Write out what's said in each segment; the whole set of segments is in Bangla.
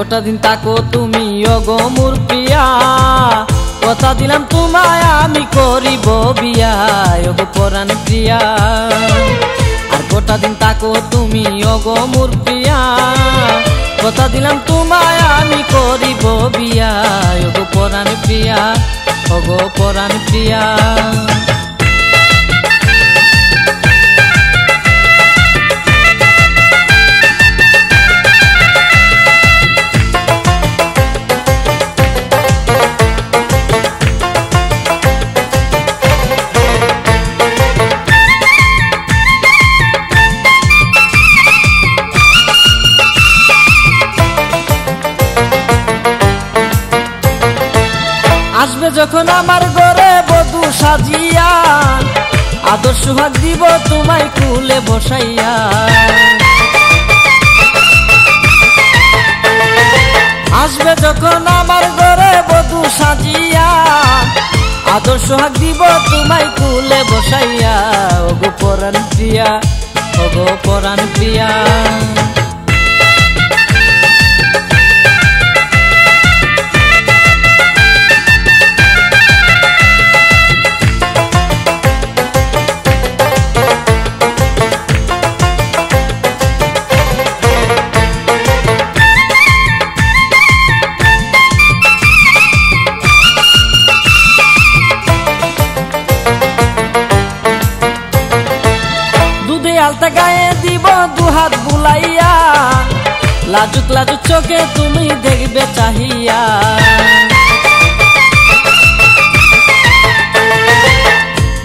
গোটা দিন তাকো তুমি অগো মোর প্রিয়া কথা দিলাম তোমায়, আমি করিব বিয়া অগো পরাণ প্রিয়া। আর গোটা দিন তাকো তুমি অগো মোর প্রিয়া কথা দিলাম তোমায়, আমি করিব বিয়া অগো পরাণ প্রিয়া অগো পরাণ প্রিয়া। যখন আমার ঘরে বধু সাজিয়া, আদর সুহাগ দিব তোমায় কুলে বসাইয়া। আসবে যখন আমার ঘরে বধু সাজিয়া, আদর সোহাগ দিব তোমায় কুলে বসাইয়া। ওগো পরাণ প্রিয়া, ওগো পরাণ প্রিয়া। আলতা গায়ে দিব দুহাত বুলাইয়া। লাজুক লাজুক চোখে তুমি দেখবে চাহিয়া।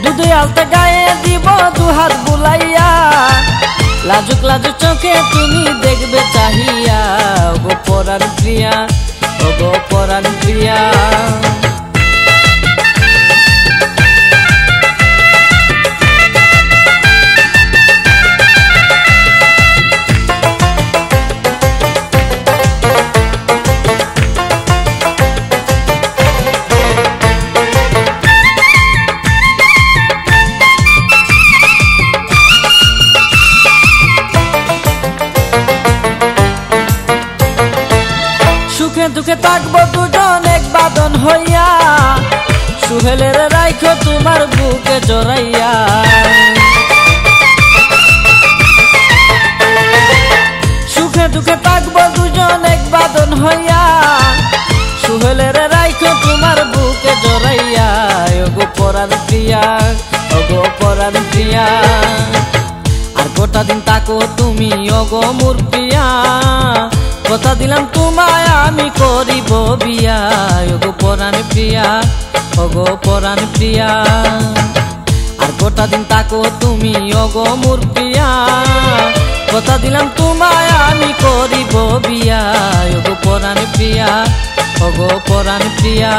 দুধে আলতা গায়ে দিব দুহাত বুলাইয়া। লাজুক লাজুক চোখে তুমি দেখবে চাহিয়া। ওগো পরাণ প্রিয়া, ওগো পরাণ প্রিয়া। সুখে দুঃখে থাকব দুজন এক বাদন হইয়া। সুহেলের রাইখো তোমার বুকে জড়াইয়া। সুখে দুঃখে থাকব দুজন এক বাদন হইয়া। সুহেলের রাইখো তোমার বুকে জড়াইয়া। ওগো পরার প্রিয়া, ওগো পরার প্রিয়া। আর গোটা দিন তাকো তুমি অগো মোর প্রিয়া কথা দিলাম তোমায়, আমি করিব বিয়া। ওগো পরাণ প্রিয়া ওগো পরাণ প্রিয়া। আর গোটা দিন তাকো তুমি অগো মোর প্রিয়া। কথা দিলাম তোমায়, আমি করিব বিয়া। ওগো পরাণ প্রিয়া ওগো পরাণ প্রিয়া।